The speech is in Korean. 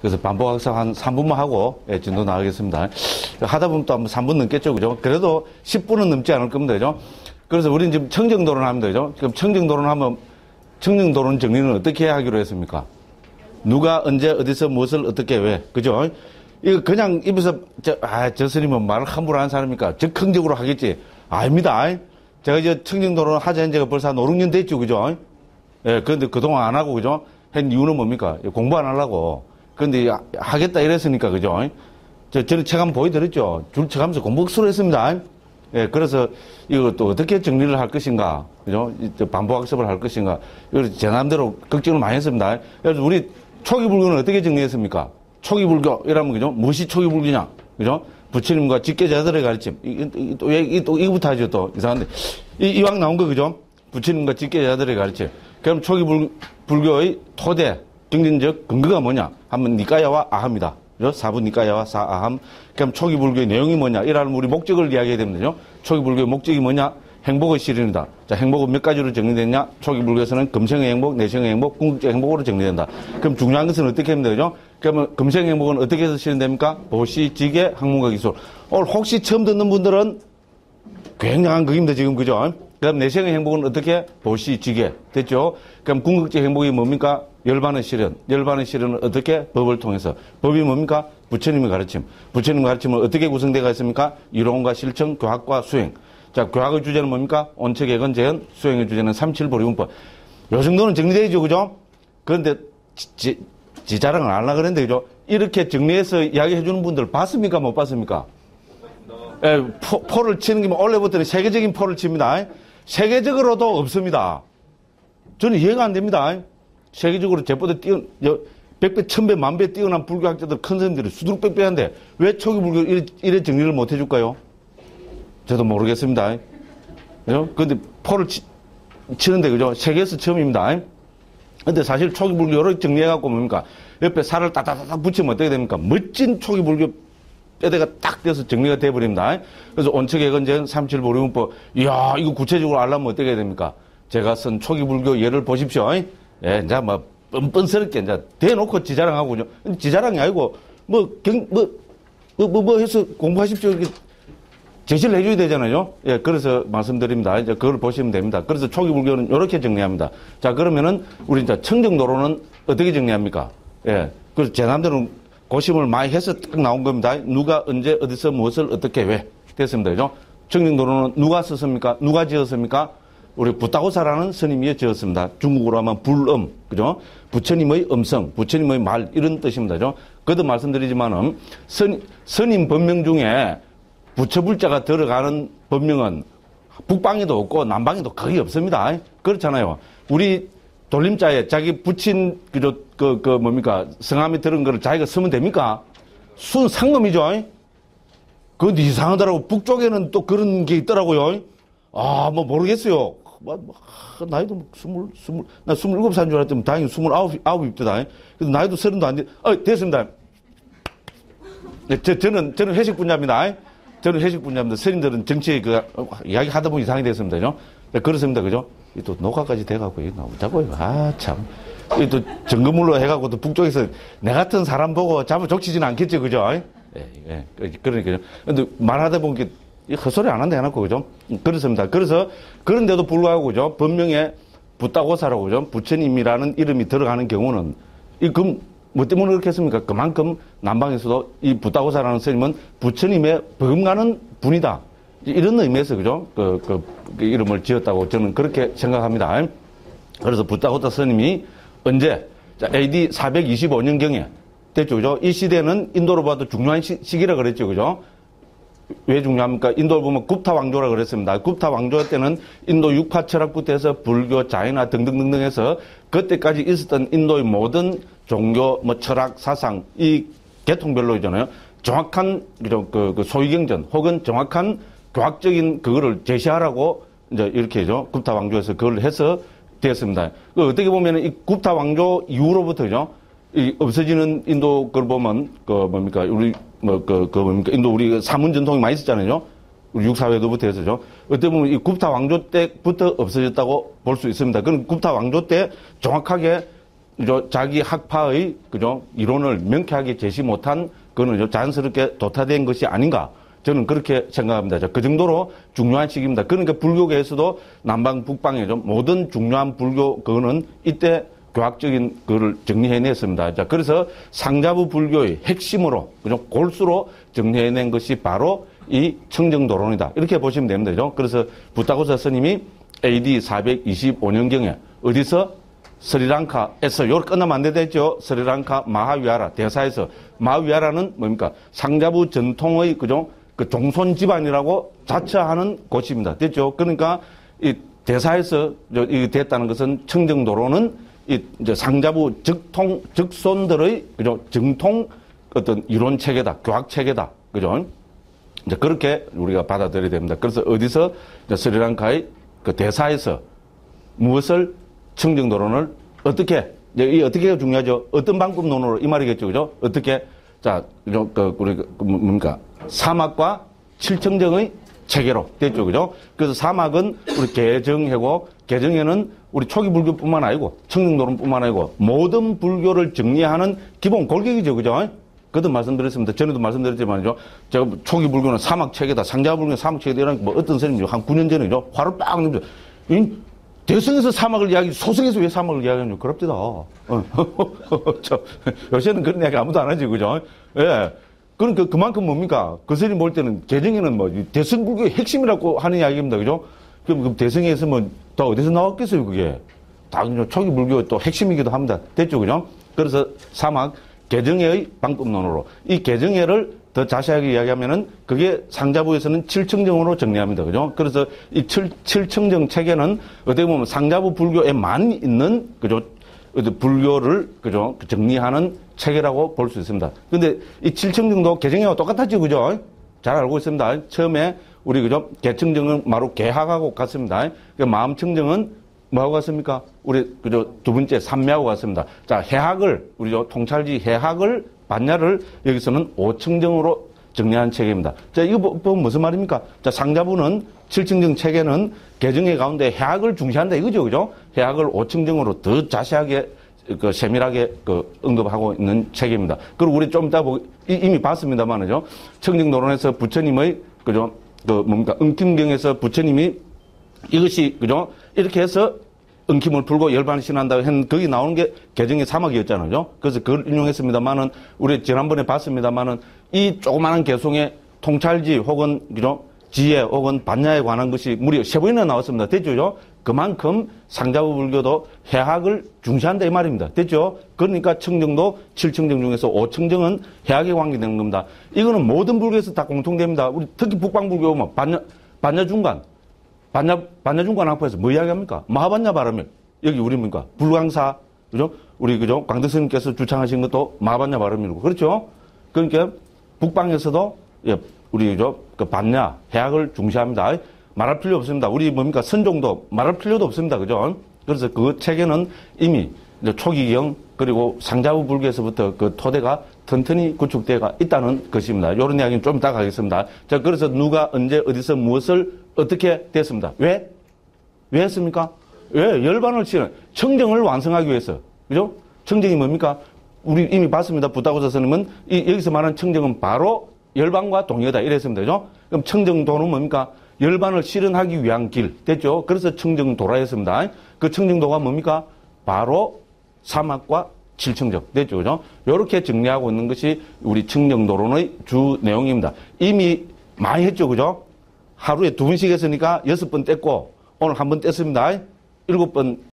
그래서 반복 학습 한 3분만 하고 예, 진도 나가겠습니다. 하다 보면 또 한번 3분 넘겠죠, 그죠? 그래도 10분은 넘지 않을 겁니다, 그죠? 그래서 우리는 지금 청정도론 합니다, 그죠? 지금 청정도론 하면 청정도론 정리는 어떻게 하기로 했습니까? 누가 언제 어디서 무엇을 어떻게 왜, 그죠? 이거 그냥 입에서 저, 아, 저 스님은 말을 함부로 하는 사람입니까? 적극적으로 하겠지. 아닙니다. 제가 이제 청정도론 하자 제가 벌써 한 5, 6년 됐죠, 그죠? 예, 그런데 그동안 안 하고, 그죠? 한 이유는 뭡니까? 공부 안 하려고. 그런데 하겠다 이랬으니까, 그죠? 저, 저는 책 한번 보여드렸죠? 줄 책하면서 공부수를 했습니다. 예, 그래서 이것도 어떻게 정리를 할 것인가, 그죠? 반복학습을 할 것인가. 이걸 제 나름대로 걱정을 많이 했습니다. 그래서 우리 초기 불교는 어떻게 정리했습니까? 초기 불교, 이러면, 그죠? 무엇이 초기 불교냐? 그죠? 부처님과 직계자들의 가르침. 이, 이, 또, 이, 또, 이거부터 하죠, 또. 이상한데. 이, 이왕 나온 거, 그죠? 부처님과 직계자들의 가르침. 그럼 초기 불, 불교의 토대, 정신적 근거가 뭐냐? 하면 니까야와. 그죠? 사부 니까야와 사아함. 그럼 초기 불교의 내용이 뭐냐? 이라는 우리 목적을 이야기해야 됩니다. 초기 불교의 목적이 뭐냐? 행복의 실현이다. 자, 행복은 몇 가지로 정리됐냐? 초기 불교에서는 금생의 행복, 내생의 행복, 궁극적 행복으로 정리된다. 그럼 중요한 것은 어떻게 하면 되죠? 그러면 금생의 행복은 어떻게 해서 실현됩니까? 보시, 지계, 학문과 기술. 오늘 혹시 처음 듣는 분들은 굉장한 극입니다, 지금, 그죠? 그럼 내생의 행복은 어떻게? 보시, 지계. 됐죠? 그럼 궁극적 행복이 뭡니까? 열반의 실현. 열반의 실현은 어떻게? 법을 통해서. 법이 뭡니까? 부처님의 가르침. 부처님의 가르침은 어떻게 구성되어 있습니까? 이론과 실천, 교학과 수행. 자, 교학의 주제는 뭡니까? 온척, 예건, 재현. 수행의 주제는 삼칠보리문법. 요 정도는 정리되죠, 그죠? 그런데, 지, 지 자랑을 안 하려고 그랬는데, 그죠? 이렇게 정리해서 이야기해 주는 분들 봤습니까? 못 봤습니까? 예, 포, 포를 치는 게 원래부터는 세계적인 포를 칩니다. 세계적으로도 없습니다. 저는 이해가 안 됩니다. 세계적으로 제보다 뛰어, 백배, 천배, 만배 뛰어난 불교학자들, 큰 선생님들이 수두룩백배한데 왜 초기 불교 이래, 이래 정리를 못 해줄까요? 저도 모르겠습니다. 그죠? 근데 포를 치, 치는데, 그죠? 세계에서 처음입니다. 근데 사실 초기 불교를 정리해갖고 뭡니까? 옆에 살을 따다다닥 붙이면 어떻게 됩니까? 멋진 초기 불교 뼈대가 딱 돼서 정리가 돼버립니다. 그래서 온척의건전 삼칠보리문법, 이야, 이거 구체적으로 알려면 어떻게 해야 됩니까? 제가 쓴 초기 불교 예를 보십시오. 예, 이제 뭐, 뻔뻔스럽게 이제 대놓고 지자랑하고, 지자랑이 아니고, 뭐, 경, 뭐, 뭐, 뭐, 뭐 해서 공부하십시오. 이렇게 제시를 해줘야 되잖아요. 예, 그래서 말씀드립니다. 이제 그걸 보시면 됩니다. 그래서 초기 불교는 이렇게 정리합니다. 자, 그러면은 우리 이제 청정도로는 어떻게 정리합니까? 예, 그래서 제 나름대로 고심을 많이 해서 딱 나온 겁니다. 누가 언제 어디서 무엇을 어떻게 왜 됐습니다. 그죠? 청정도로는 누가 썼습니까? 누가 지었습니까? 우리 부타고사라는 스님이 지었습니다. 중국어로 하면 불음, 그죠? 부처님의 음성, 부처님의 말, 이런 뜻입니다. 그죠? 그도 말씀드리지만은, 선, 스님 법명 중에 부처불자가 들어가는 법명은 북방에도 없고 남방에도 거의 없습니다. 그렇잖아요. 우리 돌림자에 자기 붙인 그, 그, 그 뭡니까 성함이 들은 거를 자기가 쓰면 됩니까? 순 상금이죠. 그건 이상하더라고. 북쪽에는 또 그런 게 있더라고요. 아, 뭐 모르겠어요. 뭐, 뭐, 나이도 뭐 스물, 스물, 나 스물일곱 살인 줄 알았더니 다행히 스물아홉, 아홉입니다. 그래도 나이도 서른도 안 돼. 어, 됐습니다. 네, 저, 저는, 저는 회식 분야입니다. 저는 회식 분야입니다. 스님들은 정치에 그, 어, 이야기 하다 보면 이상이 됐습니다. 그죠? 네, 그렇습니다. 그죠? 또 녹화까지 돼가고, 이거 나오자고요. 아, 참. 또 점검물로 해가고 또 북쪽에서 내 같은 사람 보고 잡아 족치지는 않겠죠. 그죠? 예, 예. 그러니까요. 근데 말하다 보니까 헛소리 안 한다 해놓고, 그죠? 그렇습니다. 그래서, 그런데도 불구하고, 그죠? 법명에 부따고사라고, 그죠? 부처님이라는 이름이 들어가는 경우는, 이, 그럼, 뭐 때문에 그렇게 했습니까? 그만큼 남방에서도 이 부따고사라는 스님은 부처님의 버금가는 분이다. 이런 의미에서, 그죠? 그, 그, 그 이름을 지었다고 저는 그렇게 생각합니다. 그래서 부따고사 스님이 언제? 자, AD 425년경에 됐죠, 그죠? 이 시대는 인도로 봐도 중요한 시, 기라 그랬죠, 그죠? 왜 중요합니까? 인도를 보면 굽타 왕조라 그랬습니다. 굽타 왕조 때는 인도 육파 철학부터 해서 불교, 자이나 등등등등 해서 그때까지 있었던 인도의 모든 종교, 뭐 철학, 사상, 이 계통별로 있잖아요. 정확한 그, 그 소위경전 혹은 정확한 교학적인 그거를 제시하라고 이제 이렇게 죠 굽타 왕조에서 그걸 해서 되었습니다. 그 어떻게 보면 이 굽타 왕조 이후로부터죠. 이 없어지는 인도 걸 보면 그 뭡니까 우리 뭐그 그 뭡니까 인도 우리 사문 전통이 많이 있었잖아요. 우리 육사회도부터 해서죠. 어떻게 보면 이 굽타 왕조 때부터 없어졌다고 볼 수 있습니다. 그럼 굽타 왕조 때 정확하게? 자기 학파의 그죠? 이론을 명쾌하게 제시 못한 그거는 자연스럽게 도타된 것이 아닌가. 저는 그렇게 생각합니다. 그 정도로 중요한 시기입니다. 그러니까 불교계에서도 남방, 북방에 좀 모든 중요한 불교 그거는 이때 교학적인 그를 정리해냈습니다. 자, 그래서 상자부 불교의 핵심으로, 그죠? 골수로 정리해낸 것이 바로 이 청정도론이다. 이렇게 보시면 됩니다. 그죠? 그래서 부타고사 스님이 AD 425년경에 어디서 스리랑카에서 요 끝나면 안 되겠죠. 스리랑카 마하위아라 대사에서 마하위아라는 뭡니까 상자부 전통의 그죠 그 종손 집안이라고 자처하는 곳입니다. 됐죠. 그러니까 이 대사에서 이 됐다는 것은 청정도로는 이 이제 상자부 즉통 즉손들의 그죠 정통 어떤 이론 체계다, 교학 체계다, 그죠. 이제 그렇게 우리가 받아들여야 됩니다. 그래서 어디서 스리랑카의 그 대사에서 무엇을 청정도론을 어떻게 이 어떻게가 중요하죠. 어떤 방법론으로 이 말이겠죠, 그죠? 어떻게 자, 그 우리 그 뭡니까 사막과 칠청정의 체계로 됐죠, 그죠? 그래서 사막은 우리 개정해고 개정에는 우리 초기 불교뿐만 아니고 청정도론뿐만 아니고 모든 불교를 정리하는 기본 골격이죠, 그죠? 그도 말씀드렸습니다. 전에도 말씀드렸지만요. 제가 초기 불교는 사막 체계다, 상자 불교는 사막 체계다 이런 뭐 어떤 스님이 한 9년 전에죠. 화를 빡 내면서 대승에서 사막을 이야기, 소승에서 왜 사막을 이야기하냐. 그럽디다. 어. 저, 요새는 그런 이야기 아무도 안 하지, 그죠? 예. 그러니까 그만큼 뭡니까? 그 스님 볼 때는 개정에는 뭐, 대승 불교의 핵심이라고 하는 이야기입니다, 그죠? 그럼, 그럼 대승에서 뭐, 더 어디서 나왔겠어요, 그게? 다 초기 불교 또 핵심이기도 합니다. 됐죠, 그죠? 그래서 사막, 개정회의 방법론으로 이 개정회를 더 자세하게 이야기하면은 그게 상자부에서는 칠청정으로 정리합니다. 그죠? 그래서 이 칠, 칠청정 체계는 어떻게 보면 상자부 불교에만 있는 그죠? 불교를 그죠? 정리하는 체계라고 볼 수 있습니다. 근데 이 칠청정도 개정회와 똑같았죠. 그죠? 잘 알고 있습니다. 처음에 우리 그죠? 개청정은 바로 개학하고 같습니다. 그 마음청정은 뭐하고 같습니까? 우리 그죠? 두 번째 삼매하고 같습니다. 자, 해학을 우리 저 통찰지 해학을 반야를 여기서는 5층정으로 정리한 체계입니다. 자, 이거 보면 뭐, 뭐 무슨 말입니까? 자, 상자부는 7층정 체계는 개정의 가운데 해학을 중시한다 이거죠, 그죠? 해학을 5층정으로 더 자세하게 그 세밀하게 그 언급하고 있는 책입니다. 그리고 우리 좀 이따 보 이미 봤습니다만은요. 청정도론에서 부처님의 그죠? 그 뭡니까? 응kim경에서 부처님이 이것이 그죠? 이렇게 해서 엉킴을 풀고 열반을 신한다 했는 거기 나오는 게 개정의 사막이었잖아요. 그래서 그걸 인용했습니다만은 우리 지난번에 봤습니다만은 이 조그마한 개송의 통찰지 혹은 그죠? 지혜 혹은 반야에 관한 것이 무려 세 번이나 나왔습니다. 됐죠? 그만큼 상자부 불교도 해학을 중시한다 이 말입니다. 됐죠? 그러니까 청정도 7청정 중에서 5청정은 해학에 관계되는 겁니다. 이거는 모든 불교에서 다 공통됩니다. 우리 특히 북방불교 보면 반야, 반야 중간 반야, 반야중간 학파에서 뭐 이야기합니까? 마하반야 바람을. 여기 우리 뭡니까? 불광사, 그죠? 우리, 그죠? 광대 스님께서 주창하신 것도 마하반야 바람이고. 그렇죠? 그러니까 북방에서도, 예, 우리, 그죠? 그 반야, 해학을 중시합니다. 말할 필요 없습니다. 우리 뭡니까? 선종도 말할 필요도 없습니다. 그죠? 그래서 그 체계는 이미 초기경 그리고 상자부 불교에서부터 그 토대가 튼튼히 구축되어 있다는 것입니다. 이런 이야기는 좀 이따 가겠습니다. 자, 그래서 누가 언제 어디서 무엇을 어떻게 됐습니다. 왜? 왜 했습니까? 왜? 열반을 치는 청정을 완성하기 위해서. 그죠? 청정이 뭡니까? 우리 이미 봤습니다. 부다고사 스님은 이, 여기서 말하는 청정은 바로 열반과 동의다 이랬습니다. 그죠? 그럼 청정도는 뭡니까? 열반을 실현하기 위한 길. 됐죠? 그래서 청정도라였습니다. 그 청정도가 뭡니까? 바로 사막과 칠청정. 됐죠? 그죠? 요렇게 정리하고 있는 것이 우리 청정도론의 주 내용입니다. 이미 많이 했죠? 그죠? 하루에 두 번씩 했으니까 여섯 번 뗐고 오늘 한 번 뗐습니다. 일곱 번